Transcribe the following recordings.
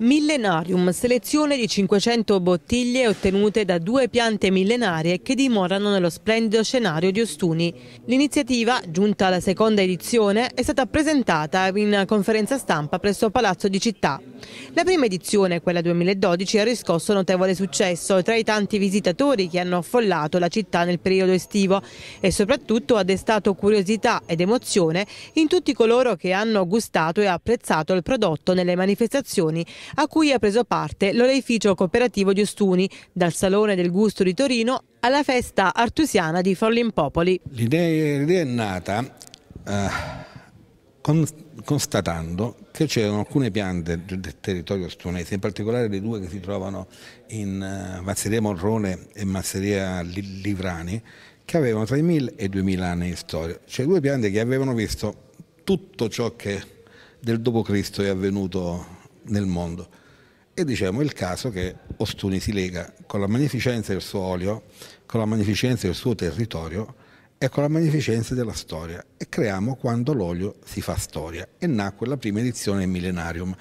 Millenarium, selezione di 500 bottiglie ottenute da due piante millenarie che dimorano nello splendido scenario di Ostuni. L'iniziativa, giunta alla seconda edizione, è stata presentata in conferenza stampa presso Palazzo di Città. La prima edizione, quella 2012, ha riscosso notevole successo tra i tanti visitatori che hanno affollato la città nel periodo estivo e soprattutto ha destato curiosità ed emozione in tutti coloro che hanno gustato e apprezzato il prodotto nelle manifestazioni a cui ha preso parte l'oleificio cooperativo di Ostuni, dal Salone del Gusto di Torino alla festa artusiana di Forlimpopoli. L'idea è nata eh, con, constatando che c'erano alcune piante del territorio ostunese, in particolare le due che si trovano in uh, Mazzeria Morrone e Mazzeria Livrani, che avevano tra i 1000 e i 2000 anni di storia. Cioè due piante che avevano visto tutto ciò che del dopo-Cristo è avvenuto nel mondo. E diciamo il caso che Ostuni si lega con la magnificenza del suo olio, con la magnificenza del suo territorio e con la magnificenza della storia e creiamo quando l'olio si fa storia e nacque la prima edizione Millenarium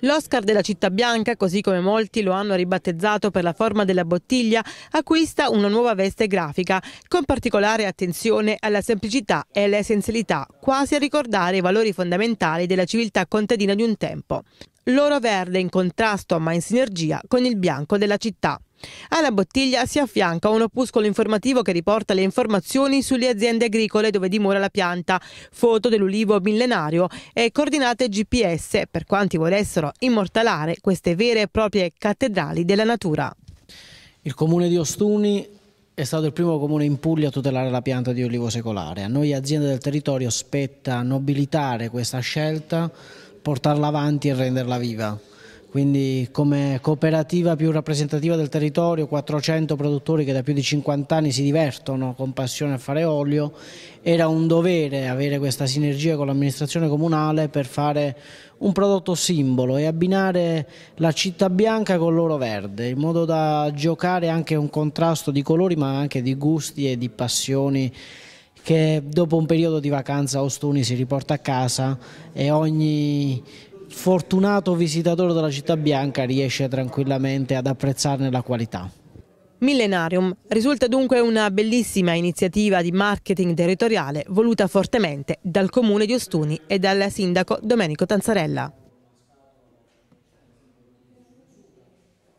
L'Oscar della città bianca, così come molti lo hanno ribattezzato per la forma della bottiglia, acquista una nuova veste grafica, con particolare attenzione alla semplicità e all'essenzialità, quasi a ricordare i valori fondamentali della civiltà contadina di un tempo. L'oro verde in contrasto ma in sinergia con il bianco della città. Alla bottiglia si affianca un opuscolo informativo che riporta le informazioni sulle aziende agricole dove dimora la pianta, foto dell'ulivo millenario e coordinate GPS per quanti volessero immortalare queste vere e proprie cattedrali della natura. Il comune di Ostuni è stato il primo comune in Puglia a tutelare la pianta di olivo secolare. A noi aziende del territorio spetta nobilitare questa scelta, portarla avanti e renderla viva. Quindi come cooperativa più rappresentativa del territorio, 400 produttori che da più di 50 anni si divertono con passione a fare olio, era un dovere avere questa sinergia con l'amministrazione comunale per fare un prodotto simbolo e abbinare la città bianca con l'oro verde, in modo da giocare anche un contrasto di colori ma anche di gusti e di passioni che dopo un periodo di vacanza Ostuni si riporta a casa e ogni fortunato visitatore della città bianca riesce tranquillamente ad apprezzarne la qualità. Millenarium risulta dunque una bellissima iniziativa di marketing territoriale voluta fortemente dal comune di Ostuni e dal sindaco Domenico Tanzarella.